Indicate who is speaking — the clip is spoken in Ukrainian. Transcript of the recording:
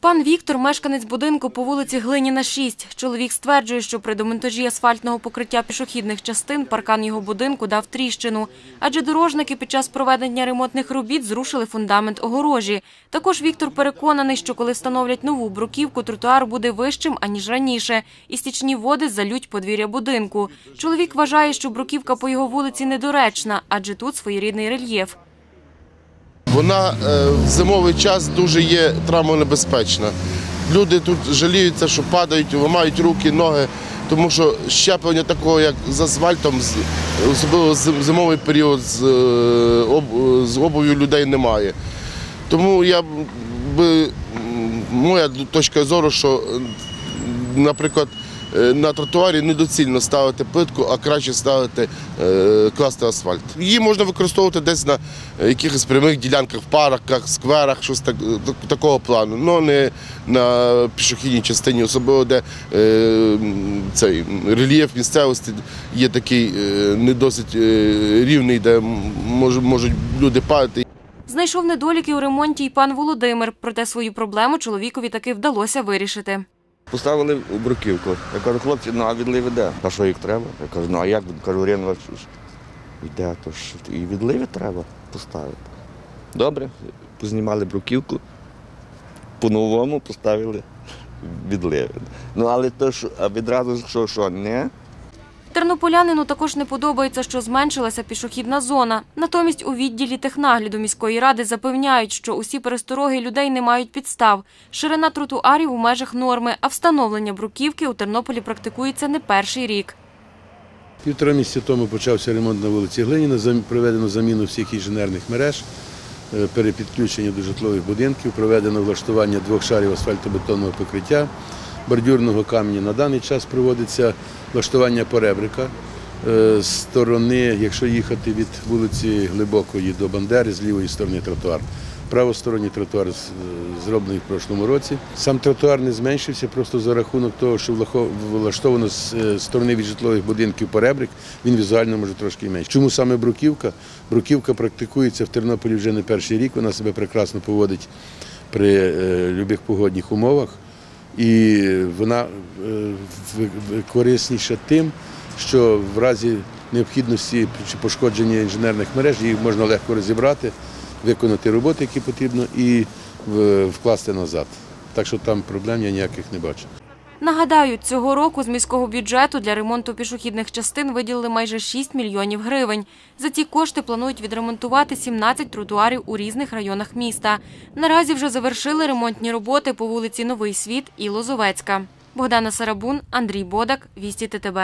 Speaker 1: Пан Віктор, мешканець будинку по вулиці Глиніна, 6. Чоловік стверджує, що при демонтажі асфальтного покриття пішохідних частин паркан його будинку дав тріщину. Адже дорожники під час проведення ремонтних робіт зрушили фундамент огорожі. Також Віктор переконаний, що коли встановлять нову бруківку, тротуар буде вищим, аніж раніше, і стічні води залють подвір'я будинку. Чоловік вважає, що бруківка по його вулиці недоречна, адже тут своєрідний рельєф.
Speaker 2: Вона е, в зимовий час дуже є травмонебезпечна. Люди тут жаліються, що падають, ламають руки, ноги, тому що щеплення такого, як з асфальтом, особливо зим- зимовий період з, е, обув'ю людей немає. Тому я би, моя точка зору, що, наприклад, на тротуарі недоцільно ставити плитку, а краще ставити е, класти асфальт. Її можна використовувати десь на е, якихось прямих ділянках, парках, скверах, щось так, так- такого плану, але не на пішохідній частині, особливо де е, цей рельєф місцевості є такий е, не досить е, рівний, де мож- можуть люди падати.
Speaker 1: Знайшов недоліки у ремонті й пан Володимир, проте свою проблему чоловікові таки вдалося вирішити.
Speaker 3: Поставили бруківку. Я кажу, хлопці, ну а відлив іде. А що їх треба? Я кажу, ну а як? Кажу, Рінова йде, то ж і відливи треба поставити. Добре, познімали бруківку, по-новому поставили відливи. Ну але то ж а відразу що, що, не?
Speaker 1: Тернополянину також не подобається, що зменшилася пішохідна зона. Натомість у відділі технагляду міської ради запевняють, що усі перестороги людей не мають підстав. Ширина тротуарів у межах норми, а встановлення бруківки у Тернополі практикується не перший рік.
Speaker 4: Півтора місяця тому почався ремонт на вулиці Глиніна, проведено заміну всіх інженерних мереж, е, перепідключення до житлових будинків, проведено влаштування двох шарів асфальтобетонного покриття, бордюрного каменю. На даний час проводиться влаштування поребрика е, з сторони, якщо їхати від вулиці Глибокої до Бандери, з лівої сторони тротуар. Правосторонній тротуар зроблений в прошлому році. Сам тротуар не зменшився просто за рахунок того, що влаштовано з е, сторони від житлових будинків поребрик, він візуально може трошки менше. Чому саме бруківка? Бруківка практикується в Тернополі вже не перший рік, вона себе прекрасно поводить при е, любих погодних умовах. І вона е, корисніша тим, що в разі необхідності чи пошкодження інженерних мереж їх можна легко розібрати, виконати роботи, які потрібно, і вкласти назад. Так що там проблем я ніяких не бачу.
Speaker 1: Нагадаю, цього року з міського бюджету для ремонту пішохідних частин виділили майже 6 мільйонів гривень. За ці кошти планують відремонтувати 17 тротуарів у різних районах міста. Наразі вже завершили ремонтні роботи по вулиці Новий Світ і Лозовецька. Богдана Сарабун, Андрій Бодак, Вісті ТТБ.